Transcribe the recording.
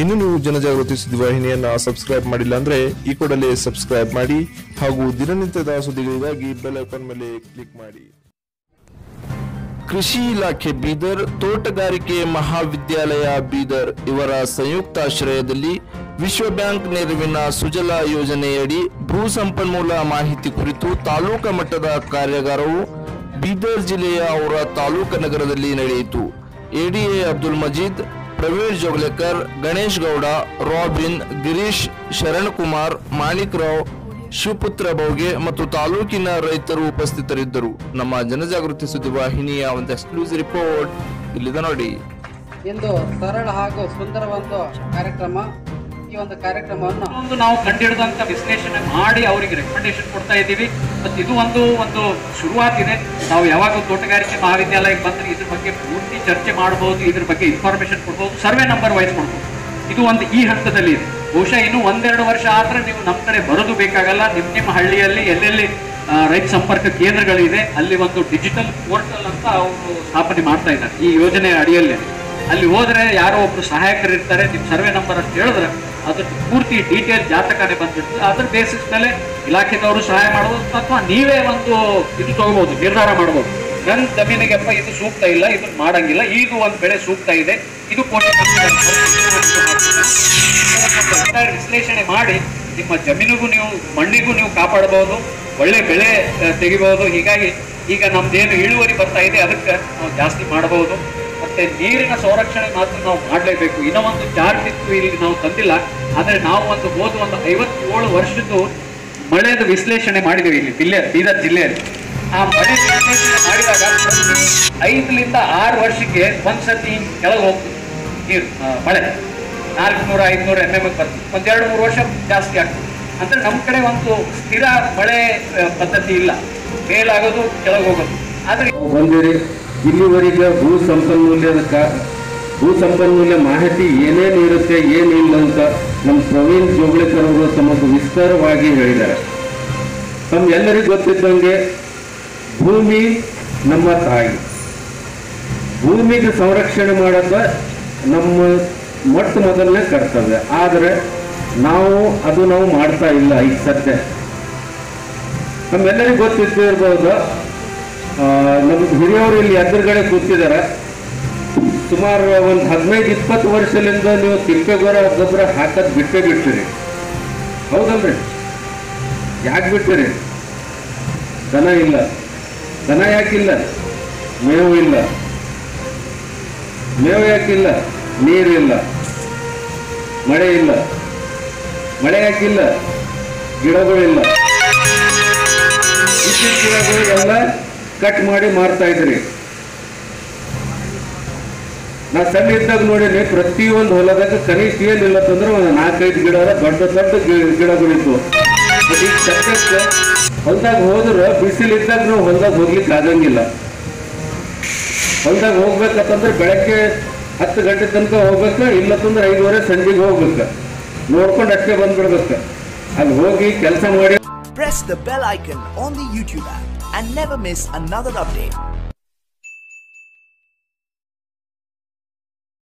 ಇನ್ನು ನೀವು ಜನಜಾಗೃತಿ ಸುದ್ದಿವಾಹಿನಿಯನ್ನ ಸಬ್ಸ್ಕ್ರೈಬ್ ಮಾಡಿಲ್ಲ ಅಂದ್ರೆ ಈ ಕೂಡಲೇ ಸಬ್ಸ್ಕ್ರೈಬ್ ಮಾಡಿ ಹಾಗೂ ದಿನನಿತ್ಯದ ಸುದ್ದಿಗಳಿಗಾಗಿ ಬೆಲ್ ಐಕಾನ್ ಮೇಲೆ ಕ್ಲಿಕ್ ಮಾಡಿ. ಕೃಷಿ ಇಲಾಖೆ ಬೀದರ್, ತೋಟಗಾರಿಕೆ ಮಹಾವಿದ್ಯಾಲಯ ಬೀದರ್ ಇವರ ಸಂಯುಕ್ತಾಶ್ರಯದಲ್ಲಿ ವಿಶ್ವ ಬ್ಯಾಂಕ್ ನೆರವಿನ ಸುಜಲಾ ಯೋಜನೆಯಡಿ ಭೂ ಸಂಪನ್ಮೂಲ ಮಾಹಿತಿ ಕುರಿತು ತಾಲೂಕು ಮಟ್ಟದ ಕಾರ್ಯಾಗಾರವು ಬೀದರ್ ಜಿಲ್ಲೆಯ ಅವರ ತಾಲೂಕು ನಗರದಲ್ಲಿ ನಡೆಯಿತು. ಎಡಿಎ ಅಬ್ದುಲ್ ಮಜೀದ್ ಪ್ರವೀಣ್ ಜೋಗ್ಲೇಕರ್, ಗಣೇಶ್ ಗೌಡ, ರಾಬಿನ್, ಗಿರೀಶ್ ಶರಣ್ ಕುಮಾರ್ ಮಾಣಿಕ್ ರಾವ್, ಶಿವಪುತ್ರ ಬೌಗೆ ಮತ್ತು ತಾಲೂಕಿನ ರೈತರು ಉಪಸ್ಥಿತರಿದ್ದರು. ನಮ್ಮ ಜನಜಾಗೃತಿ ಸುದ್ದಿವಾಹಿನಿಯ ಒಂದು ಎಕ್ಸ್ಕ್ಲೂಸಿವ್ ರಿಪೋರ್ಟ್ ಇಲ್ಲಿದೆ ನೋಡಿ. ಇಂದು ಸರಳ ಹಾಗೂ ಸುಂದರವಾದ ಕಾರ್ಯಕ್ರಮ. ಈ ಒಂದು ಕಾರ್ಯಕ್ರಮವನ್ನು ಒಂದು ನಾವು ಕಂಡಿಡಿದಂತ ವಿಶ್ಲೇಷಣೆ ಮಾಡಿ ಅವರಿಗೆ ರೆಕಮೆಂಡೇಶನ್ ಕೊಡ್ತಾ ಇದ್ದೀವಿ. ಮತ್ತು ಇದು ಒಂದು ಒಂದು ಶುರುವಾತಿದೆ. ನಾವು ಯಾವಾಗ ತೋಟಗಾರಿಕೆ ಮಹಾವಿದ್ಯಾಲಯಕ್ಕೆ ಬಂದ್ರೆ ಇದ್ರ ಬಗ್ಗೆ ಪೂರ್ತಿ ಚರ್ಚೆ ಮಾಡಬಹುದು ಇದ್ರ ಬಗ್ಗೆ ಇನ್ಫಾರ್ಮೇಶನ್ ಕೊಡ್ಬೋದು ಸರ್ವೆ ನಂಬರ್ ವೈಸ್ ಕೊಡ್ಬೋದು. ಇದು ಒಂದು ಈ ಹಂತದಲ್ಲಿ ಇದೆ. ಬಹುಶಃ ಇನ್ನು ಒಂದೆರಡು ವರ್ಷ ಆದ್ರೆ ನೀವು ನಮ್ಮ ಕಡೆ ಬರೋದು ಬೇಕಾಗಲ್ಲ. ನಿಮ್ಮ ನಿಮ್ಮ ಹಳ್ಳಿಯಲ್ಲಿ ಎಲ್ಲೆಲ್ಲಿ ರೈತ ಸಂಪರ್ಕ ಕೇಂದ್ರಗಳಿದೆ, ಅಲ್ಲಿ ಒಂದು ಡಿಜಿಟಲ್ ಪೋರ್ಟಲ್ ಅಂತ ಅವರು ಸ್ಥಾಪನೆ ಮಾಡ್ತಾ ಇದ್ದಾರೆ. ಈ ಯೋಜನೆ ಅಡಿಯಲ್ಲಿ ಅಲ್ಲಿ ಹೋದ್ರೆ ಯಾರೋ ಒಬ್ರು ಸಹಾಯಕರು ಇರ್ತಾರೆ ನಿಮ್ಮ ಸರ್ವೆ ನಂಬರ್ ಅಂತ ಹೇಳಿದ್ರೆ ಅದ್ರ ಪೂರ್ತಿ ಡೀಟೇಲ್ ಜಾತಕನೇ ಬಂದ್ಬಿಡ್ತದೆ ಅದ್ರ ಬೇಸಿಸ್ ಮೇಲೆ ಇಲಾಖೆದವರು ಸಹಾಯ ಮಾಡ್ಬೋದು ಅಥವಾ ನೀವೇ ಒಂದು ಇದು ತಗೋಬಹುದು, ನಿರ್ಧಾರ ಮಾಡ್ಬೋದು. ನನ್ನ ಜಮೀನಿಗೆಪ್ಪ ಇದು ಸೂಕ್ತ ಇಲ್ಲ ಇದು ಮಾಡಂಗಿಲ್ಲ, ಈಗ ಒಂದು ಬೆಳೆ ಸೂಕ್ತ ಇದೆ, ಇದು ವಿಶ್ಲೇಷಣೆ ಮಾಡಿ, ನಿಮ್ಮ ಜಮೀನಿಗೂ ನೀವು, ಮಣ್ಣಿಗೂ ನೀವು ಕಾಪಾಡಬಹುದು, ಒಳ್ಳೆ ಬೆಳೆ ತೆಗಿಬಹುದು. ಹೀಗಾಗಿ ಈಗ ನಮ್ದೇನು ಇಳುವರಿ ಬರ್ತಾ ಇದೆ, ಅದಕ್ಕೆ ನಾವು ಜಾಸ್ತಿ ಮಾಡಬಹುದು. ಮತ್ತೆ ನೀರಿನ ಸಂರಕ್ಷಣೆ ಮಾತ್ರ ನಾವು ಮಾಡಲೇಬೇಕು. ಇನ್ನೂ ಒಂದು ಚಾರ್ಜ್ ಇತ್ತು ಇಲ್ಲಿ ನಾವು ತಂದಿಲ್ಲ. ಆದರೆ ನಾವು ಒಂದು ಹೋದ ಒಂದು ಐವತ್ತೇಳು ವರ್ಷದ್ದು ಮಳೆದ ವಿಶ್ಲೇಷಣೆ ಮಾಡಿದ್ದೇವೆ ಇಲ್ಲಿ ಬಿಲ್ಲೆ ಬೀದರ್ ಜಿಲ್ಲೆಯಲ್ಲಿ. ಆ ಮಳೆ ವಿಶ್ಲೇಷಣೆ ಮಾಡಿದಾಗ ಐದರಿಂದ ಆರು ವರ್ಷಕ್ಕೆ ಒಂದ್ಸತಿ ಕೆಳಗೆ ಹೋಗ್ತದೆ ನೀರು ಮಳೆ. ನಾಲ್ಕುನೂರ, ಐದುನೂರ ಎಂ ಎಂ ಬರ್ತದೆ. ಒಂದೆರಡು ಮೂರು ವರ್ಷ ಜಾಸ್ತಿ ಆಗ್ತದೆ. ಅಂದರೆ ನಮ್ಮ ಕಡೆ ಒಂದು ಸ್ಥಿರ ಮಳೆ ಪದ್ಧತಿ ಇಲ್ಲ. ಮೇಲಾಗೋದು, ಕೆಳಗೆ ಹೋಗೋದು. ಆದರೆ ಬಂದಿರಿ ಇಲ್ಲಿವರೆಗೆ ಭೂ ಸಂಪನ್ಮೂಲ್ಯದ ಭೂ ಸಂಪನ್ಮೂಲ ಮಾಹಿತಿ ಏನೇನು ಇರುತ್ತೆ ಏನಿಲ್ಲ ಅಂತ ನಮ್ಮ ಪ್ರವೀಣ್ ಜೋಗ್ಲೇಕರ್ ಅವರು ತಮಗೆ ವಿಸ್ತಾರವಾಗಿ ಹೇಳಿದ್ದಾರೆ. ತಮ್ಗೆಲ್ಲರಿಗೂ ಗೊತ್ತಿದ್ದಂಗೆ ಭೂಮಿ ನಮ್ಮ ತಾಯಿ. ಭೂಮಿಗೆ ಸಂರಕ್ಷಣೆ ಮಾಡೋದ ನಮ್ಮ ಮೊಟ್ಟ ಮೊದಲನೇ ಕರ್ತವ್ಯ. ಆದರೆ ನಾವು ಅದು ನಾವು ಮಾಡ್ತಾ ಇಲ್ಲ ಈಗ ಸದ್ಯ ನಮ್ಮೆಲ್ಲರಿಗೂ ಆ, ನಮ್ಮ ಹಿರಿಯವರು ಇಲ್ಲಿ ಎದುರುಗಡೆ ಕೂತಿದ್ದಾರೆ. ಸುಮಾರು ಒಂದು ಹದಿನೈದು, ಇಪ್ಪತ್ತು ವರ್ಷದಿಂದ ನೀವು ತಿಪ್ಪೆ ಗೊಬ್ಬರ ಹಾಕೋದು ಬಿಟ್ಟೇ ಬಿಟ್ಟಿರಿ ಹೌದಲ್ರಿ? ಯಾಕೆ ಬಿಟ್ಟಿರಿ ದನ ಇಲ್ಲ. ದನ ಯಾಕಿಲ್ಲ ಮೇವು ಇಲ್ಲ. ಮೇವು ಯಾಕಿಲ್ಲ ನೀರಿಲ್ಲ ಮಳೆ ಇಲ್ಲ. ಮಳೆ ಯಾಕಿಲ್ಲ ಗಿಡಗಳಿಲ್ಲ ಎಲ್ಲ ಕಟ್ ಮಾಡಿ ಮಾರ್ತಾ ಇದ್ರಿ ನಾ ಸಣ್ಣ ಇದ್ದಾಗ ನೋಡಿನಿ, ಪ್ರತಿಯೊಂದು ಹೊಲದಾಗ ಕನಿಷ್ಠ ಏನಿಲ್ಲ ಅಂತಂದ್ರೆ ಒಂದು ನಾಲ್ಕೈದು ಗಿಡ ದೊಡ್ಡ ದೊಡ್ಡ ಗಿಡಗಳಿತ್ತು ಹೊಲದಾಗ ಹೋದ್ರೆ ಬಿಸಿಲು ಇದ್ದಾಗ ನಾವು ಹೊಲ್ದಾಗ ಹೋಗ್ಲಿಕ್ಕೆ ಆಗಂಗಿಲ್ಲ. ಹೊಲ್ದಾಗ ಹೋಗ್ಬೇಕಂತಂದ್ರೆ ಬೆಳಗ್ಗೆ ಹತ್ತು ಗಂಟೆ ತನಕ ಹೋಗ್ಬೇಕು ಇಲ್ಲತ್ತಂದ್ರೆ ಐದುವರೆ ಸಂಜೆಗೆ ಹೋಗ್ಬೇಕು. ನೋಡ್ಕೊಂಡು ಅಷ್ಟೇ ಬಂದ್ಬಿಡ್ಬೇಕು. ಅಲ್ಲಿ ಹೋಗಿ ಕೆಲಸ ಮಾಡಿ. Press the bell icon on the YouTube app. And never miss another update.